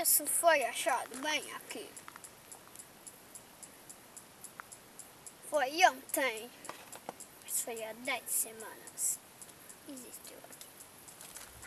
isso foi achado bem aqui. Foi ontem. Mas foi há 10 semanas.